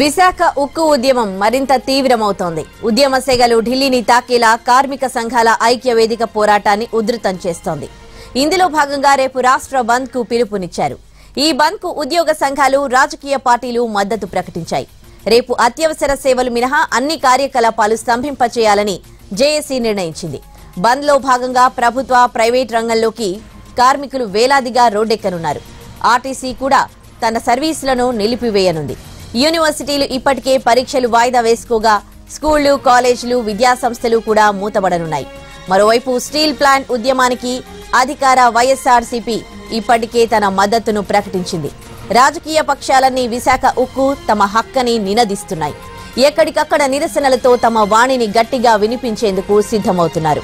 విశాఖ ఉక్కు ఉద్యమం మరింత తీవ్రమవుతోంది. ఉద్యమ సెగలు ఢిల్లీని తాకేలా కార్మిక సంఘాల ఐక్య వేదిక పోరాటాన్ని ఉధృతం చేస్తోంది. ఇందులో భాగంగా రేపు రాష్ట్ర బంద్కు పిలుపునిచ్చారు. ఈ బంద్కు ఉద్యోగ సంఘాలు రాజకీయ పార్టీలు మద్దతు ప్రకటించాయి. రేపు అత్యవసర సేవలు మినహా అన్ని కార్యకలాపాలు స్తంభింపచేయాలని జేఏసీ నిర్ణయించింది. బంద్లో భాగంగా ప్రభుత్వ ప్రైవేట్ రంగంలోకి కార్మికులు వేలాదిగా రోడ్డెక్కనున్నారు. ఆర్టీసీ కూడా తన సర్వీసులను నిలిపివేయనుంది. యూనివర్సిటీలు ఇప్పటికే పరీక్షలు వాయిదా వేసుకోగా స్కూళ్ళు కాలేజీలు విద్యాసంస్థలు కూడా మూతబడనున్నాయి మరోవైపు స్టీల్ ప్లాంట్ ఉద్యమానికి అధికార వైఎస్ఆర్సీపీ ఇప్పటికే తన మద్దతును ప్రకటించింది. రాజకీయ పక్షాలన్నీ విశాఖ ఉక్కు తమ హక్కని నినదిస్తున్నాయి. ఎక్కడికక్కడ నిరసనలతో తమ వాణిని గట్టిగా వినిపించేందుకు సిద్ధమవుతున్నారు.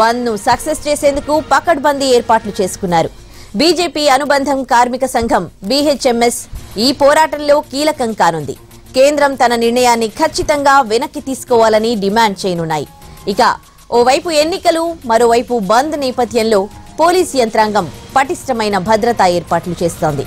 బంద్ను సక్సెస్ చేసేందుకు పకడ్బందీ ఏర్పాట్లు చేసుకున్నారు. బీజేపీ అనుబంధం కార్మిక సంఘం బీహెచ్ఎంఎస్ ఈ పోరాటంలో కీలకం కానుంది. కేంద్రం తన నిర్ణయాన్ని ఖచ్చితంగా వెనక్కి తీసుకోవాలని డిమాండ్ చేయనున్నాయి. ఇక ఓవైపు ఎన్నికలు మరోవైపు బంద్ నేపథ్యంలో పోలీస్ యంత్రాంగం పటిష్టమైన భద్రతా ఏర్పాట్లు చేస్తోంది.